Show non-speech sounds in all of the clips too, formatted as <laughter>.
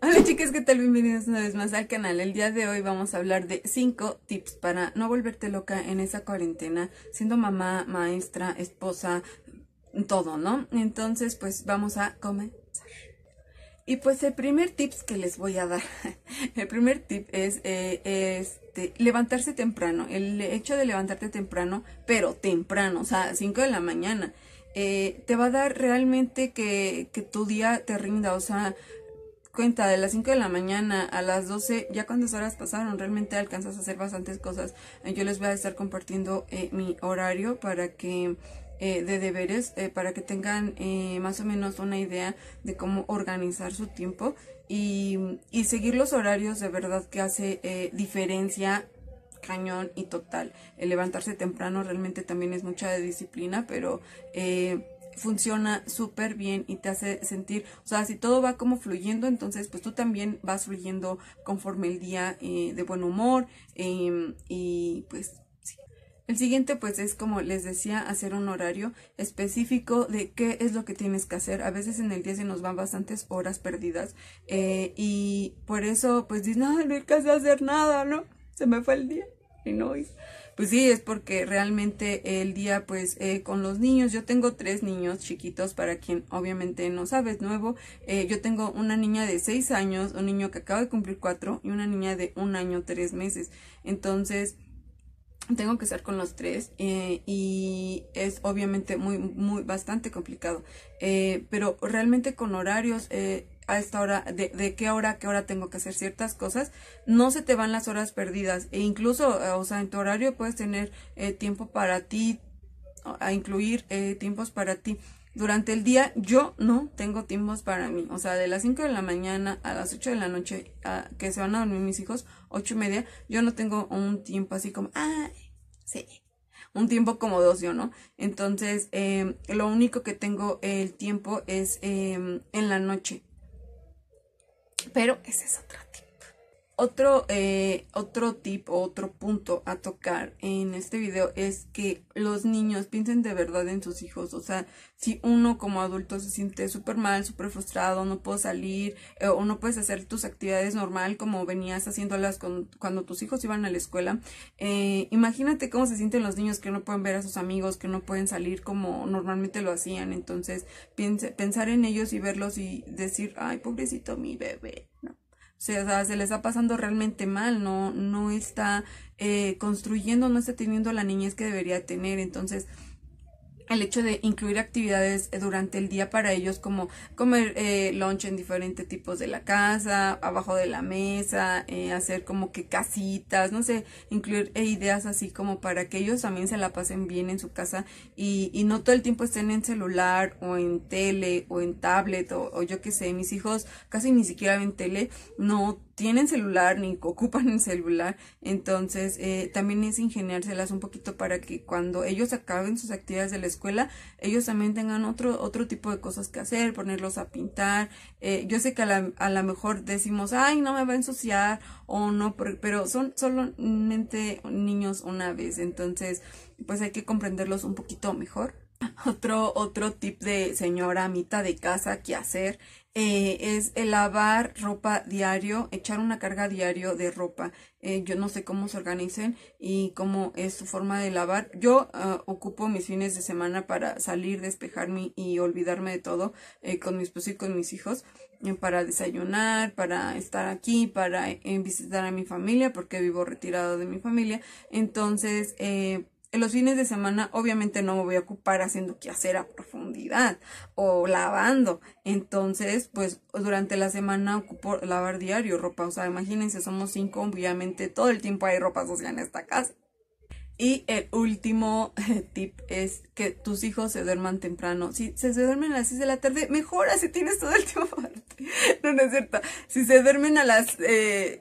Hola chicas, ¿qué tal? Bienvenidos una vez más al canal. El día de hoy vamos a hablar de 5 tips para no volverte loca en esa cuarentena, siendo mamá, maestra, esposa, todo, ¿no? Entonces, pues vamos a comenzar. Y pues el primer tips que les voy a dar, <laughs> el primer tip es eh, este, levantarse temprano. El hecho de levantarte temprano, pero temprano, o sea, 5 de la mañana, eh, te va a dar realmente que, que tu día te rinda, o sea, cuenta de las 5 de la mañana a las 12, ya cuántas horas pasaron, realmente alcanzas a hacer bastantes cosas. Yo les voy a estar compartiendo eh, mi horario para que eh, de deberes eh, para que tengan eh, más o menos una idea de cómo organizar su tiempo y, y seguir los horarios de verdad que hace diferencia cañón y total. El levantarse temprano realmente también es mucha disciplina, pero funciona súper bien y te hace sentir, o sea, si todo va como fluyendo, entonces pues tú también vas fluyendo conforme el día de buen humor em, y pues el siguiente pues es como les decía hacer un horario específico de qué es lo que tienes que hacer. A veces en el día se nos van bastantes horas perdidas eh, y por eso pues dices, no, no hay que hacer nada, ¿no? Se me fue el día y no. Pues sí, es porque realmente el día, pues, eh, con los niños, yo tengo tres niños chiquitos, para quien obviamente no sabes, nuevo. Eh, yo tengo una niña de seis años, un niño que acaba de cumplir cuatro y una niña de un año, tres meses. Entonces, tengo que estar con los tres eh, y es obviamente muy, muy, bastante complicado. Eh, pero realmente con horarios, eh, a esta hora, de, de, qué hora a qué hora tengo que hacer ciertas cosas, no se te van las horas perdidas. E incluso, o sea, en tu horario puedes tener tiempo para ti, a incluir tiempos para ti. Durante el día yo no tengo tiempos para mí. O sea, de las 5 de la mañana a las 8 de la noche que se van a dormir mis hijos, 8 y media, yo no tengo un tiempo así como, ah, sí, un tiempo como ocio, ¿no? Entonces, eh, lo único que tengo el tiempo es eh, en la noche. Pero ese es otro. Otro, eh, otro tip o otro punto a tocar en este video es que los niños piensen de verdad en sus hijos. O sea, si uno como adulto se siente súper mal, súper frustrado, no puedo salir eh, o no puedes hacer tus actividades normal como venías haciéndolas con, cuando tus hijos iban a la escuela, eh, imagínate cómo se sienten los niños que no pueden ver a sus amigos, que no pueden salir como normalmente lo hacían. Entonces, pensar en ellos y verlos y decir, ay, pobrecito mi bebé. Sea, se le está pasando realmente mal, no, no está eh, construyendo, no está teniendo la niñez que debería tener. Entonces, el hecho de incluir actividades eh, durante el día para ellos como comer eh, lunch en diferentes tipos de la casa, abajo de la mesa, eh, hacer como que casitas, no sé, incluir eh, ideas así como para que ellos también se la pasen bien en su casa y, y no todo el tiempo estén en celular o en tele o en tablet o, o yo qué sé, mis hijos casi ni siquiera ven tele, no tienen celular ni ocupan el celular, entonces eh, también es ingeniárselas un poquito para que cuando ellos acaben sus actividades de la escuela, ellos también tengan otro, otro tipo de cosas que hacer, ponerlos a pintar. Eh, yo sé que a la, a lo mejor decimos, ay, no me va a ensuciar o no, pero son solamente niños una vez, entonces pues hay que comprenderlos un poquito mejor. Otro, otro tip de señora mitad de casa que hacer eh, es el lavar ropa diario, echar una carga diario de ropa. Eh, yo no sé cómo se organicen y cómo es su forma de lavar. Yo uh, ocupo mis fines de semana para salir, despejarme y olvidarme de todo eh, con mi esposo y con mis hijos para desayunar, para estar aquí, para visitar a mi familia, porque vivo retirado de mi familia. Entonces, eh, en los fines de semana obviamente no me voy a ocupar haciendo hacer a profundidad o lavando. Entonces, pues durante la semana ocupo lavar diario ropa. O sea, imagínense, somos cinco, obviamente todo el tiempo hay ropa sucia en esta casa. Y el último tip es que tus hijos se duerman temprano. Si se duermen a las 6 de la tarde, mejora si tienes todo el tiempo <laughs> No, no es cierto. Si se duermen a las eh,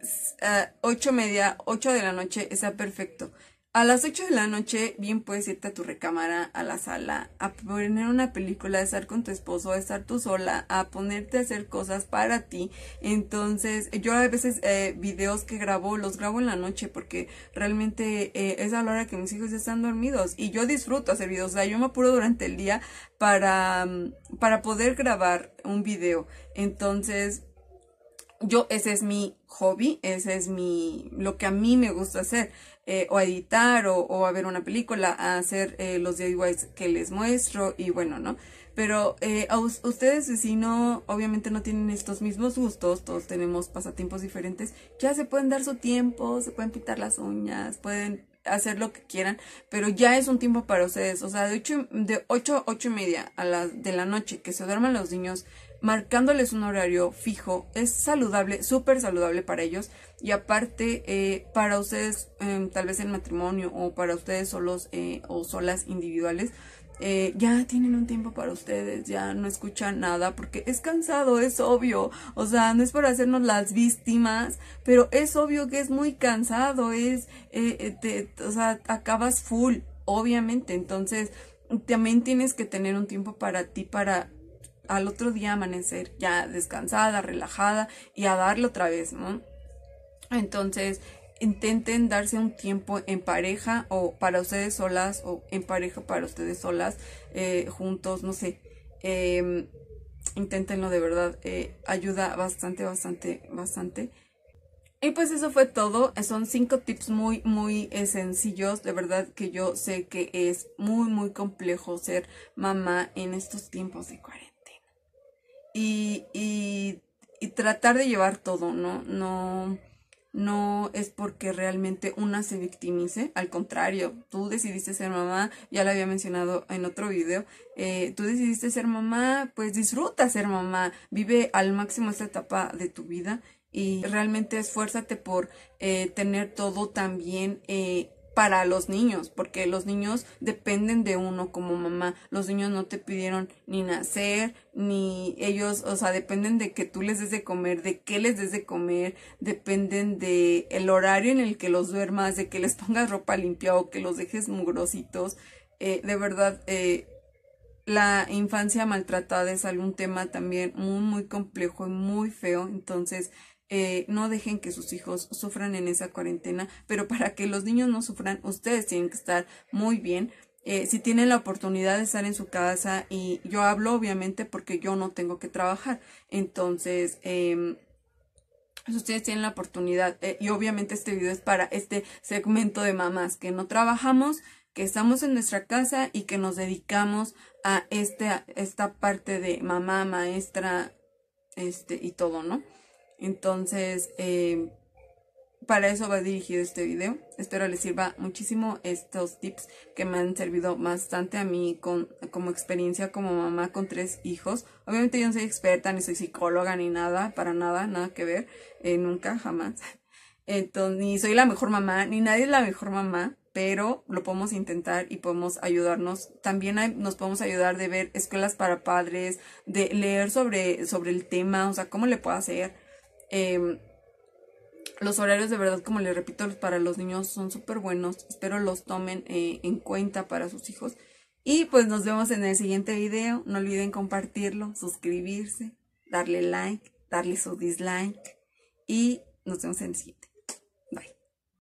8 media, 8 de la noche, está perfecto A las 8 de la noche, bien puedes irte a tu recámara, a la sala, a poner una película, a estar con tu esposo, a estar tú sola, a ponerte a hacer cosas para ti. Entonces, yo a veces eh, videos que grabo, los grabo en la noche porque realmente eh, es a la hora que mis hijos ya están dormidos y yo disfruto hacer videos. O sea, yo me apuro durante el día para, mm, para poder grabar un video. Entonces, yo, ese es mi hobby, ese es mi, lo que a mí me gusta hacer. Eh, o editar o, o, a ver una película, a hacer eh, los DIYs que les muestro y bueno, ¿no? Pero eh, a ustedes si no, obviamente no tienen estos mismos gustos, todos tenemos pasatiempos diferentes, ya se pueden dar su tiempo, se pueden pitar las uñas, pueden hacer lo que quieran, pero ya es un tiempo para ustedes, o sea, de 8, de 8 a 8 y media a las de la noche que se duerman los niños, marcándoles un horario fijo, es saludable, súper saludable para ellos. Y aparte eh, para ustedes em, tal vez en matrimonio o para ustedes solos eh, o solas individuales eh, ya tienen un tiempo para ustedes, ya no escuchan nada porque es cansado, es obvio, o sea, no es para hacernos las víctimas, pero es obvio que es muy cansado, es, te, o sea, acabas full, obviamente, entonces también tienes que tener un tiempo para ti, para al otro día amanecer ya descansada, relajada y a darle otra vez, ¿no? Entonces, intenten darse un tiempo en pareja o para ustedes solas o en pareja para ustedes solas, eh, juntos, no sé. Eh, inténtenlo de verdad, eh, ayuda bastante, bastante, bastante. Y pues eso fue todo. Son cinco tips muy, muy sencillos. De verdad que yo sé que es muy, muy complejo ser mamá en estos tiempos de cuarentena y, y, y tratar de llevar todo, ¿no? No, no es porque realmente una se victimice, al contrario, tú decidiste ser mamá, ya lo había mencionado en otro video, eh, tú decidiste ser mamá, pues disfruta ser mamá, vive al máximo esta etapa de tu vida y realmente esfuérzate por eh, tener todo también eh, para los niños, porque los niños dependen de uno como mamá. Los niños no te pidieron ni nacer, ni ellos, o sea, dependen de que tú les des de comer, de qué les des de comer, dependen de el horario en el que los duermas, de que les <laughs> pongas ropa limpia o que los dejes mugrositos. Eh, de verdad, eh, la infancia maltratada es algún tema también muy, muy complejo y muy feo. Entonces, eh, no dejen que sus hijos sufran en esa cuarentena, pero para que los niños no sufran, ustedes tienen que estar muy bien. Eh, si tienen la oportunidad de estar en su casa y yo hablo obviamente porque yo no tengo que trabajar, entonces eh, ustedes tienen la oportunidad eh, y obviamente este video es para este segmento de mamás que no trabajamos, que estamos en nuestra casa y que nos dedicamos a este, esta parte de mamá, maestra, este y todo, ¿no? Entonces, eh, para eso va dirigido este video. Espero les sirva muchísimo estos tips que me han servido bastante a mí con, como experiencia como mamá con tres hijos. Obviamente yo no soy experta, ni soy psicóloga, ni nada, para nada, nada que ver, eh, nunca, jamás. <laughs> Entonces, ni soy la mejor mamá, ni nadie es la mejor mamá, pero lo podemos intentar y podemos ayudarnos. También nos podemos ayudar de ver escuelas para padres, de leer sobre, sobre el tema, o sea, cómo le puedo hacer Em, los horarios de verdad, como les repito, para los niños son súper buenos. Espero los tomen eh, en cuenta para sus hijos. Y pues nos vemos en el siguiente video. No olviden compartirlo, suscribirse, darle like, darle su dislike. Y nos vemos en el siguiente.